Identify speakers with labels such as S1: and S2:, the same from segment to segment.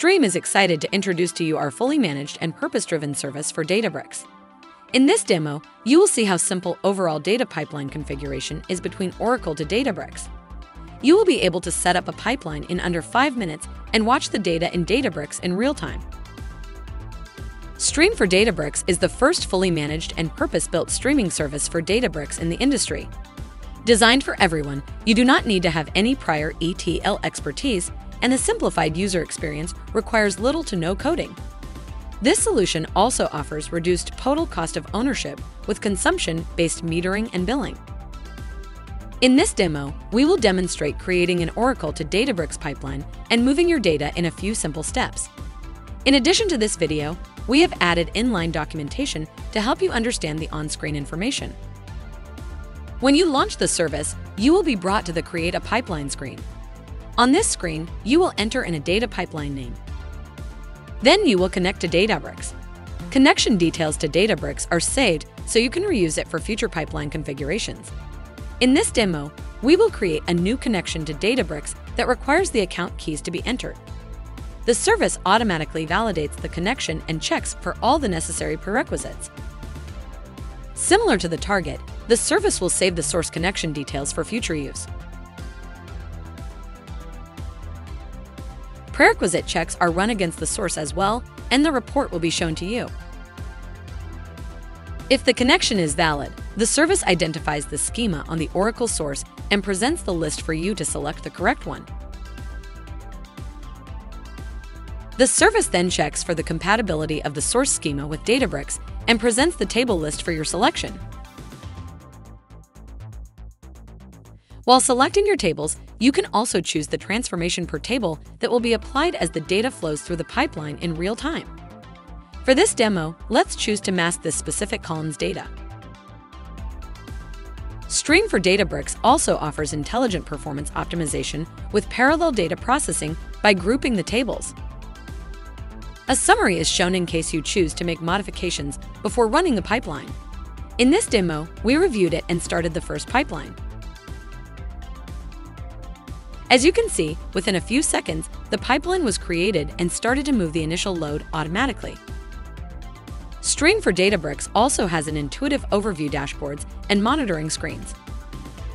S1: Striim is excited to introduce to you our fully managed and purpose-driven service for Databricks. In this demo, you will see how simple overall data pipeline configuration is between Oracle to Databricks. You will be able to set up a pipeline in under 5 minutes and watch the data in Databricks in real time. Striim for Databricks is the first fully managed and purpose-built streaming service for Databricks in the industry. Designed for everyone, you do not need to have any prior ETL expertise, and the simplified user experience requires little to no coding. This solution also offers reduced total cost of ownership with consumption-based metering and billing. In this demo, we will demonstrate creating an Oracle to Databricks pipeline and moving your data in a few simple steps. In addition to this video, we have added inline documentation to help you understand the on-screen information. When you launch the service, you will be brought to the Create a Pipeline screen. On this screen, you will enter in a data pipeline name. Then you will connect to Databricks. Connection details to Databricks are saved so you can reuse it for future pipeline configurations. In this demo, we will create a new connection to Databricks that requires the account keys to be entered. The service automatically validates the connection and checks for all the necessary prerequisites. Similar to the target, the service will save the source connection details for future use. Prerequisite checks are run against the source as well, and the report will be shown to you. If the connection is valid, the service identifies the schema on the Oracle source and presents the list for you to select the correct one. The service then checks for the compatibility of the source schema with Databricks and presents the table list for your selection. While selecting your tables, you can also choose the transformation per table that will be applied as the data flows through the pipeline in real time. For this demo, let's choose to mask this specific column's data. Striim for Databricks also offers intelligent performance optimization with parallel data processing by grouping the tables. A summary is shown in case you choose to make modifications before running the pipeline. In this demo, we reviewed it and started the first pipeline. As you can see, within a few seconds, the pipeline was created and started to move the initial load automatically. Striim for Databricks also has an intuitive overview dashboards and monitoring screens.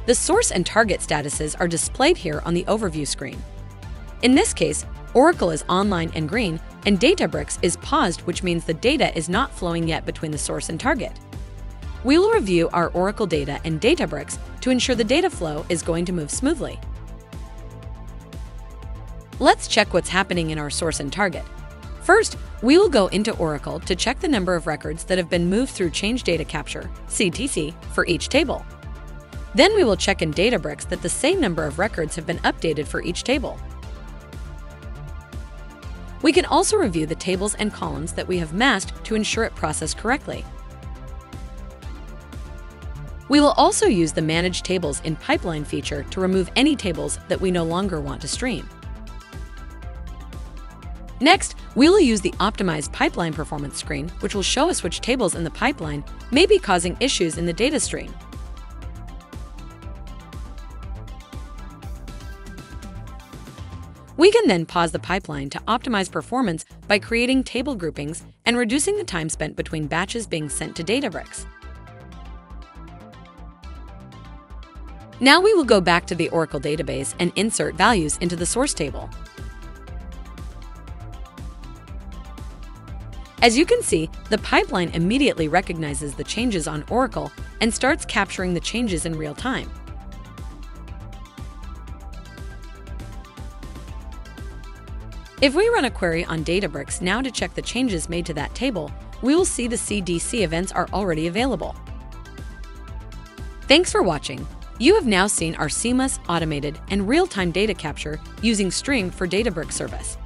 S1: The source and target statuses are displayed here on the overview screen. In this case, Oracle is online and green, and Databricks is paused, which means the data is not flowing yet between the source and target. We will review our Oracle data and Databricks to ensure the data flow is going to move smoothly. Let's check what's happening in our source and target. First, we will go into Oracle to check the number of records that have been moved through Change Data Capture CDC, for each table. Then we will check in Databricks that the same number of records have been updated for each table. We can also review the tables and columns that we have masked to ensure it processed correctly. We will also use the Manage Tables in Pipeline feature to remove any tables that we no longer want to stream. Next, we will use the Optimized Pipeline Performance screen, which will show us which tables in the pipeline may be causing issues in the data stream. We can then pause the pipeline to optimize performance by creating table groupings and reducing the time spent between batches being sent to Databricks. Now we will go back to the Oracle database and insert values into the source table. As you can see, the pipeline immediately recognizes the changes on Oracle and starts capturing the changes in real time. If we run a query on Databricks now to check the changes made to that table, we will see the CDC events are already available. Thanks for watching. You have now seen our seamless, automated, and real-time data capture using Striim for Databricks service.